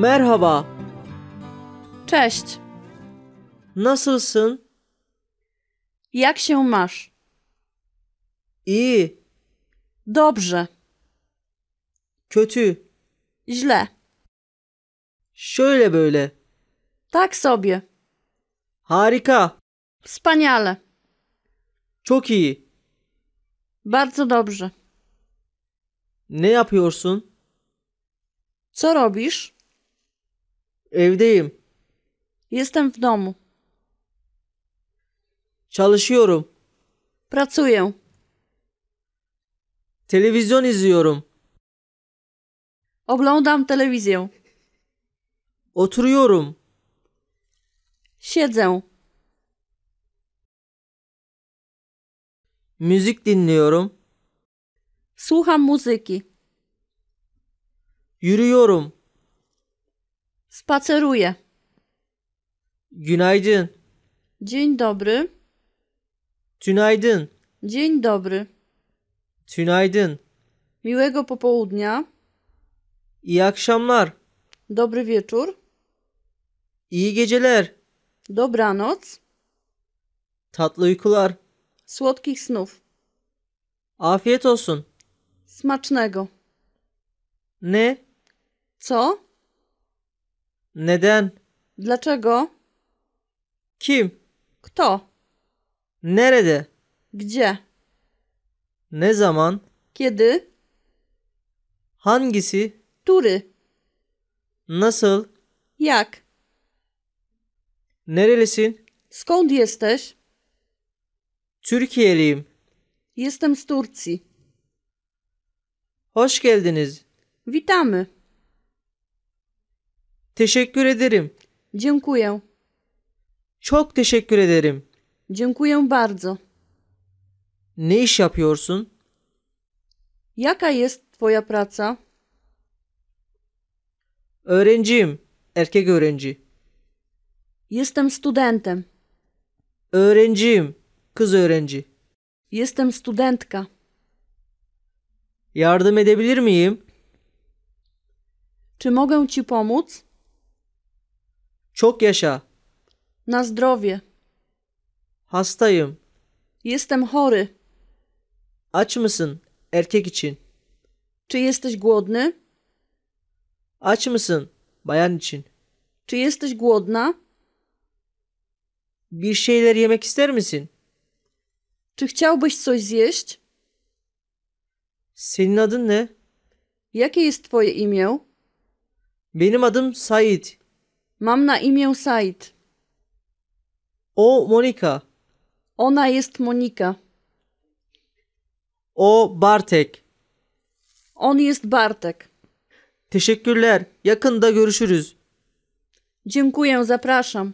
Merhaba. Cześć. Nasılsın? Jak się masz? İyi. Dobrze. Kötü. Źle. Şöyle böyle. Tak sobie. Harika. Wspaniale. Çok iyi. Bardzo dobrze. Ne yapıyorsun? Co robisz? Evdeyim. Jestem w domu. Çalışıyorum. Pracuję. Televizyon izliyorum. Oglądam telewizję. Oturuyorum. Siedzę. Müzik dinliyorum. Słucham muzyki. Yürüyorum. Spaceruję. Günaydın. Dzień dobry. Tünaydın. Dzień dobry. Tünaydın. Miłego popołudnia. İyi akşamlar. Dobry wieczór. İyi geceler. Dobranoc. Tatlı uykular. Słodkich snów. Afiyet olsun. Smacznego. Ne? Co? Neden? Dlaczego? Kim? Kto? Nerede? Gdzie? Ne zaman? Kiedy? Hangisi? Który? Nasıl? Jak? Nerelisin? Skąd jesteś? Türkiye'liyim. Jestem z Turcji. Hoş geldiniz. Witamy. Teşekkür ederim. Dziękuję. Çok teşekkür ederim. Dziękuję bardzo. Ne iş yapıyorsun? Jaka jest Twoja praca? Öğrenciyim. Erkek öğrenci. Jestem studentem. Öğrenciyim. Kız öğrenci. Jestem studentka. Yardım edebilir miyim? Czy mogę Ci pomóc? Çok yaşa. Na zdrowie. Hastayım. Jestem chory. Aç mısın? Erkek için. Czy jesteś głodny? Aç mısın? Bayan için. Czy jesteś głodna? Bir şeyler yemek ister misin? Czy chciałbyś coś zjeść? Senin adın ne? Jakie jest Twoje imię? Benim adım Sait. Mam na imię Said. O Monika. Ona jest Monika. O Bartek. On jest Bartek. Teşekkürler. Yakında görüşürüz. Dziękuję, zapraszam.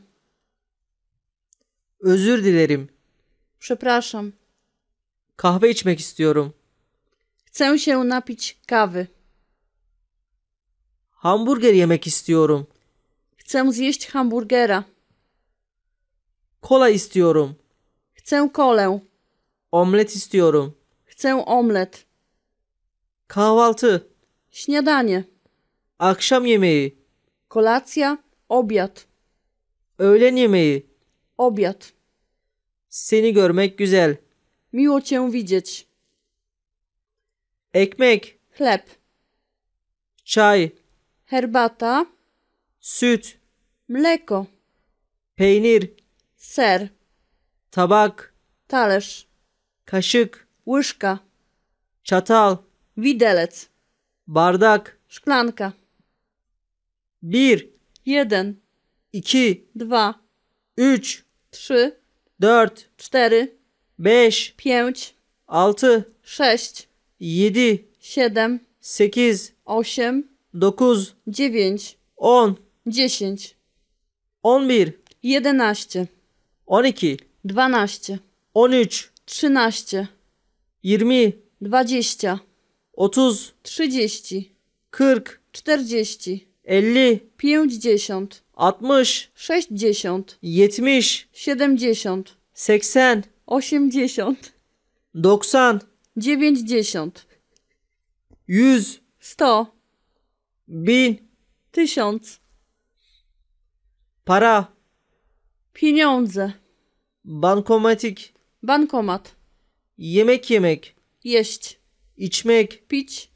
Özür dilerim. Przepraszam. Kahve içmek istiyorum. Chcę się napić kawy. Hamburger yemek istiyorum. Chcę zjeść hamburgera. Kola istiyorum. Chcę kolę. Omlet istiyorum. Chcę omlet. Kahvaltı. Śniadanie. Akşam yemeği. Kolacja. Obiad. Öğlen yemeği. Obiad. Seni görmek güzel. Miło Cię widzieć. Ekmek. Chleb. Çay. Herbata. Süt. Mleko. Peynir. Ser. Tabak. Talerz. Kaşık. Łyżka. Çatal. Widelec. Bardak. Szklanka. Bir. Jeden. iki, Dwa. Üç. Trzy. Dört. Cztery. Beş. Pięć. Altı. Sześć. Yedi. Siedem. Sekiz. Osiem. Dokuz. Dziewięć. On. 10, 11, 11, 12, 12, 13, 13, 20, 20, 30, 30, 40, 40, 50, 50, 60, 60, 70, 70, 80, 80, 90, 90, 100, 1000, 1000, Para. Pieniądze. Bankomatik. Bankomat. Yemek yemek. Jeść. içmek. Pić.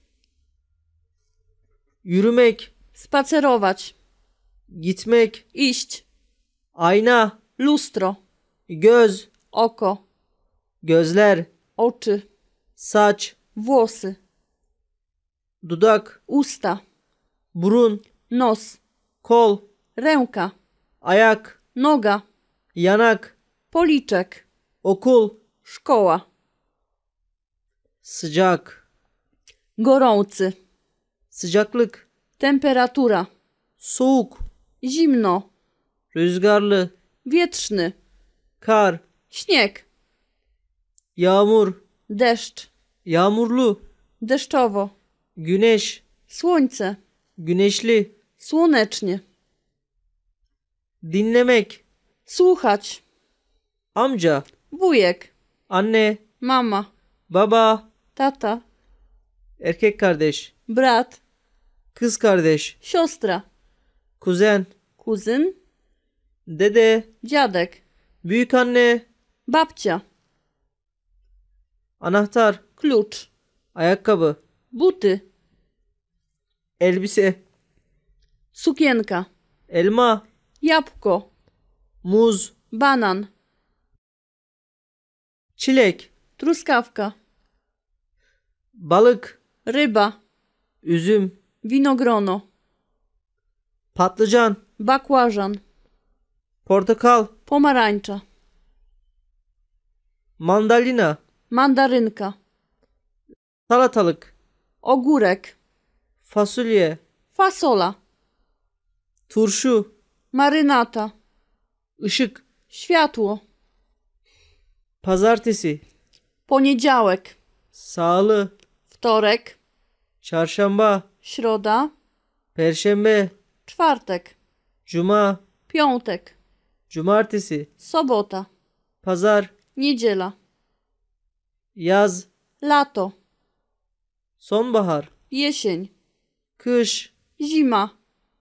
Yürümek. Spacerować. Gitmek. Iść. Ayna. Lustro. Göz. Oko. Gözler. Oczy. Saç. Włosy. Dudak. Usta. Burun. Nos. Kol. Ręka. Ayak. Noga. Yanak. Policzek. Okul. Szkoła. Sıcak. Gorący. Sıcaklık. Temperatura. Soğuk. Zimno. Rüzgarlı. Wietrzny. Kar. Śnieg. Yağmur. Deszcz. Yağmurlu. Deszczowo. Güneş. Słońce. Güneşli. Słonecznie. Dinlemek. Słuchać. Amca. Wujek. Anne. Mama. Baba. Tata. Erkek kardeş. Brat. Kız kardeş. Siostra. Kuzen. Kuzyn. Dede. Dziadek. Büyük anne. Babcia. Anahtar. Klucz. Ayakkabı. Buty. Elbise. Sukienka. Elma. Jabłko. Muz. Banan. Çilek. Truskawka. Balık. Ryba. Üzüm. Winogrono. Patlıcan. Bakłażan. Portakal. Pomarańcza. Mandalina. Mandarynka. Salatalık. Ogórek. Fasulye. Fasola. Turşu. Marynata. Işık. Światło. Pazartesi. Poniedziałek. Salı. Wtorek. Çarşamba. Środa. Perşembe. Czwartek. Cuma. Piątek. Cumartesi. Sobota. Pazar. Niedziela. Yaz. Lato. Sonbahar. Jesień. Kış. Zima.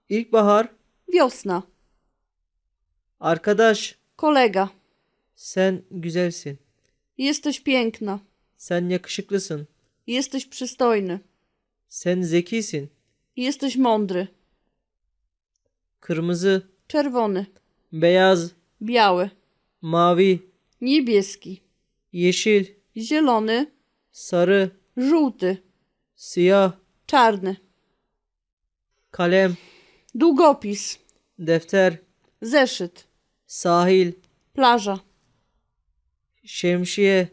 İlkbahar. Wiosna. Arkadaş. Kolega. Sen güzelsin. Jesteś piękna. Sen yakışıklısın. Jesteś przystojny. Sen zekisin. Jesteś mądry. Kırmızı. Czerwony. Beyaz. Biały. Mavi. Niebieski. Yeşil. Zielony. Sarı. Żółty. Siyah. Czarny. Kalem. Długopis. Defter. Zeszyt. Sahil. Plaża. Şemsiye.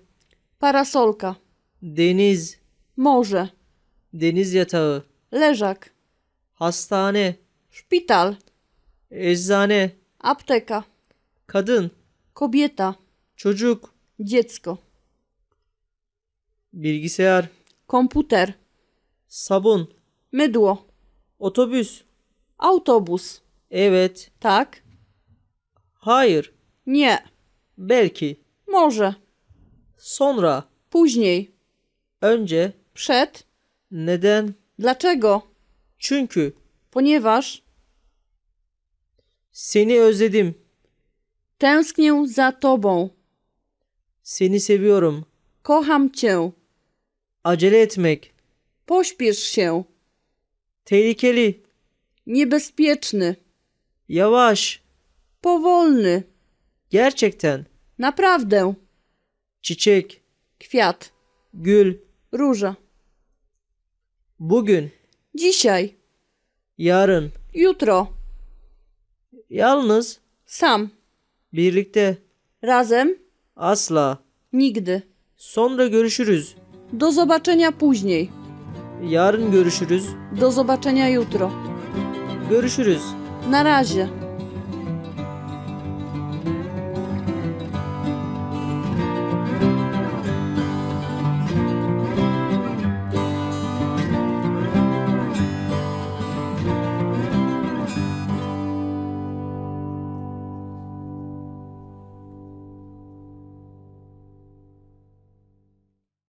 Parasolka. Deniz. Morze. Deniz yatağı. Leżak. Hastane. Szpital. Eczane. Apteka. Kadın. Kobieta. Çocuk. Dziecko. Bilgisayar. Komputer. Sabun. Mydło. Otobüs. Autobus. Evet. Tak? Hayır. Nie. Belki. Może. Sonra. Później. Önce. Przed. Neden? Dlaczego? Çünkü. Ponieważ Seni özledim. tęsknię za tobą. Seni seviyorum. Kocham cię. Acele etmek. Pośpiesz się. Tehlikeli. Niebezpieczny. Yavaş. Powolny. Gerçekten. Naprawdę. Çiçek. Kwiat. Gül. Róża. Bugün. Dzisiaj. Yarın. Jutro. Yalnız. Sam. Birlikte. Razem. Asla. Nigdy. Sonra görüşürüz. Do zobaczenia później. Yarın görüşürüz. Do zobaczenia jutro. Görüşürüz. Na razie.